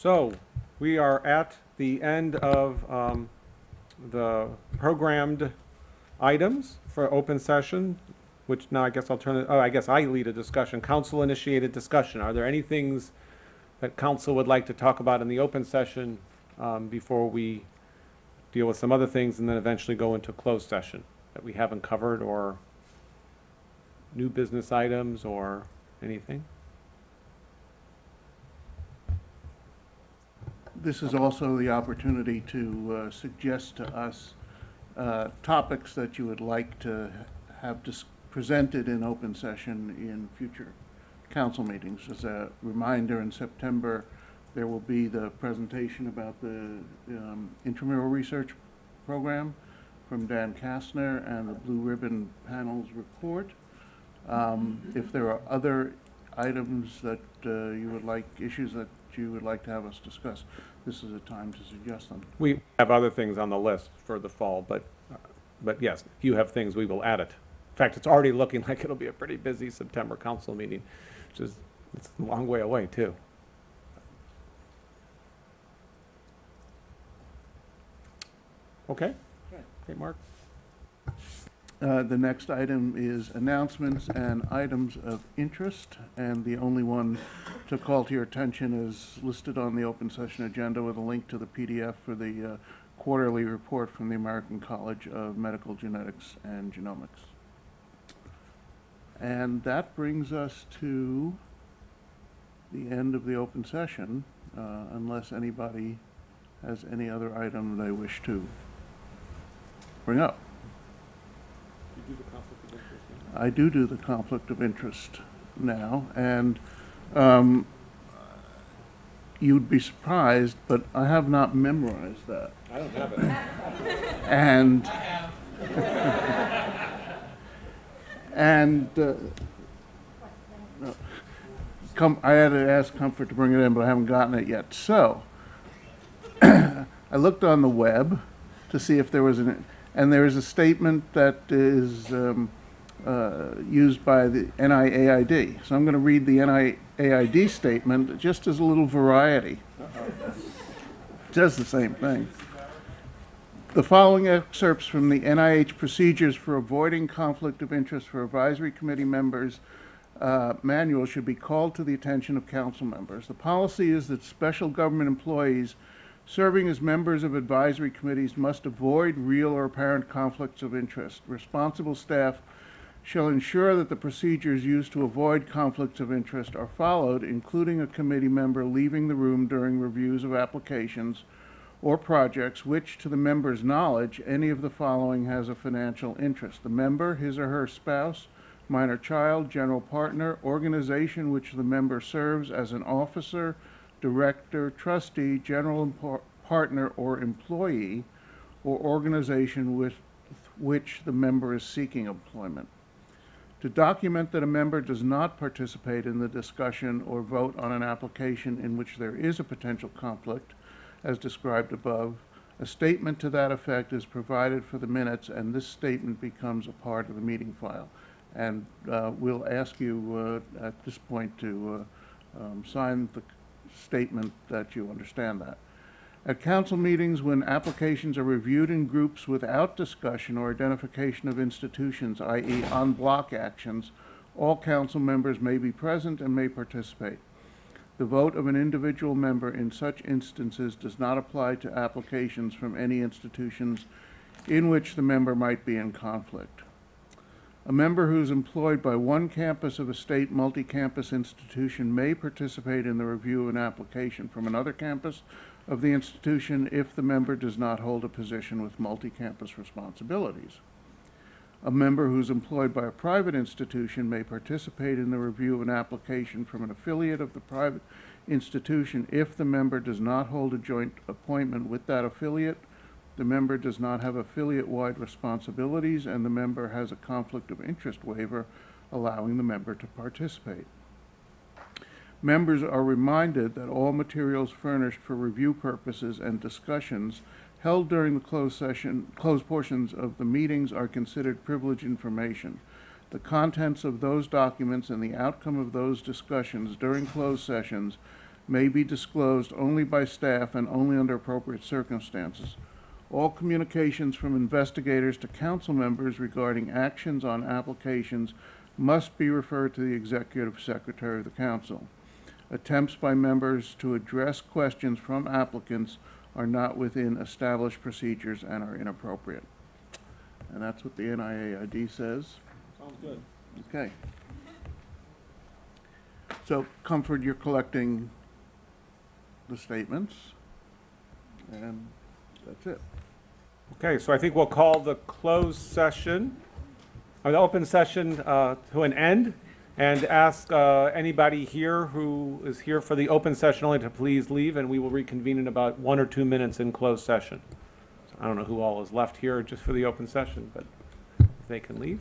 So, we are at the end of um, the programmed items for open session, which now I guess I'll turn it, oh, I guess I lead a discussion, council-initiated discussion. Are there any things that council would like to talk about in the open session um, before we deal with some other things and then eventually go into closed session that we haven't covered or new business items or anything? This is also the opportunity to uh, suggest to us uh, topics that you would like to have presented in open session in future council meetings. As a reminder, in September, there will be the presentation about the um, intramural research program from Dan Kastner and the Blue Ribbon Panel's report. Um, If there are other items that uh, you would like, issues that you would like to have us discuss, this is a time to suggest them. We have other things on the list for the fall, but, uh, but yes, if you have things, we will add it. In fact, it's already looking like it'll be a pretty busy September council meeting, which is, it's a long way away, too. Okay? Okay, Mark? Uh, The next item is announcements and items of interest, and the only one to call to your attention is listed on the open session agenda with a link to the PDF for the uh, quarterly report from the American College of Medical Genetics and Genomics. And that brings us to the end of the open session, uh, unless anybody has any other item they wish to bring up. I do do the conflict of interest now, and um, you'd be surprised, but I have not memorized that. I don't have it. And and uh, no. come, I had to ask Comfort to bring it in, but I haven't gotten it yet. So I looked on the web to see if there was an, and there is a statement that is um, uh, used by the NIAID. So I'm going to read the NIAID statement just as a little variety. Does the same thing. The following excerpts from the NIH Procedures for Avoiding Conflict of Interest for Advisory Committee Members uh, manual should be called to the attention of council members. The policy is that special government employees serving as members of advisory committees must avoid real or apparent conflicts of interest. Responsible staff shall ensure that the procedures used to avoid conflicts of interest are followed, including a committee member leaving the room during reviews of applications or projects which, to the member's knowledge, any of the following has a financial interest. The member, his or her spouse, minor child, general partner, organization which the member serves as an officer, director, trustee, general partner, or employee, or organization with which the member is seeking employment. To document that a member does not participate in the discussion or vote on an application in which there is a potential conflict, as described above, a statement to that effect is provided for the minutes, and this statement becomes a part of the meeting file. And uh, we'll ask you uh, at this point to uh, um, sign the statement that you understand that. At council meetings, when applications are reviewed in groups without discussion or identification of institutions, i.e. on block actions, all council members may be present and may participate. The vote of an individual member in such instances does not apply to applications from any institutions in which the member might be in conflict. A member who is employed by one campus of a state multi-campus institution may participate in the review of an application from another campus of the institution if the member does not hold a position with multi-campus responsibilities. A member who is employed by a private institution may participate in the review of an application from an affiliate of the private institution if the member does not hold a joint appointment with that affiliate, the member does not have affiliate-wide responsibilities, and the member has a conflict of interest waiver allowing the member to participate. Members are reminded that all materials furnished for review purposes and discussions held during the closed session, closed portions of the meetings are considered privileged information. The contents of those documents and the outcome of those discussions during closed sessions may be disclosed only by staff and only under appropriate circumstances. All communications from investigators to council members regarding actions on applications must be referred to the executive secretary of the council. Attempts by members to address questions from applicants are not within established procedures and are inappropriate. And that's what the NIAID says. Sounds good. Okay. So Comfort, you're collecting the statements, and that's it. Okay, so I think we'll call the closed session, or the open session, uh, to an end, and ask, uh, anybody here who is here for the open session only to please leave, and we will reconvene in about one or two minutes in closed session. I don't know who all is left here just for the open session, but if they can leave.